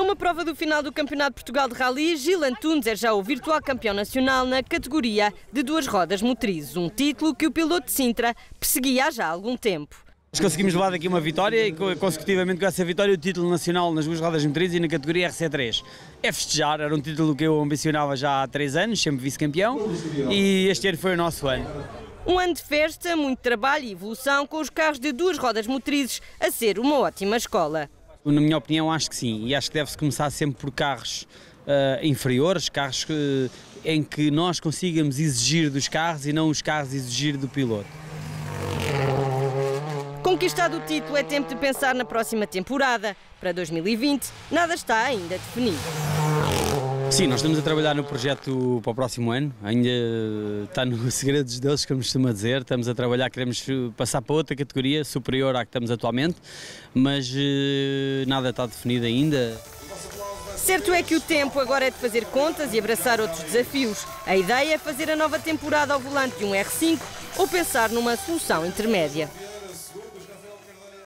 A uma prova do final do Campeonato de Portugal de Rally, Gil Antunes é já o virtual campeão nacional na categoria de duas rodas motrizes, um título que o piloto de Sintra perseguia há já algum tempo. Conseguimos levar daqui uma vitória e consecutivamente com essa vitória o título nacional nas duas rodas motrizes e na categoria RC3. É festejar, era um título que eu ambicionava já há três anos, sempre vice-campeão e este ano foi o nosso ano. Um ano de festa, muito trabalho e evolução com os carros de duas rodas motrizes a ser uma ótima escola. Na minha opinião, acho que sim, e acho que deve-se começar sempre por carros uh, inferiores, carros que, em que nós consigamos exigir dos carros e não os carros exigir do piloto. Conquistado o título, é tempo de pensar na próxima temporada. Para 2020, nada está ainda definido. Sim, nós estamos a trabalhar no projeto para o próximo ano, ainda está nos segredos deles, como costuma dizer. Estamos a trabalhar, queremos passar para outra categoria superior à que estamos atualmente, mas eh, nada está definido ainda. Certo é que o tempo agora é de fazer contas e abraçar outros desafios. A ideia é fazer a nova temporada ao volante de um R5 ou pensar numa solução intermédia.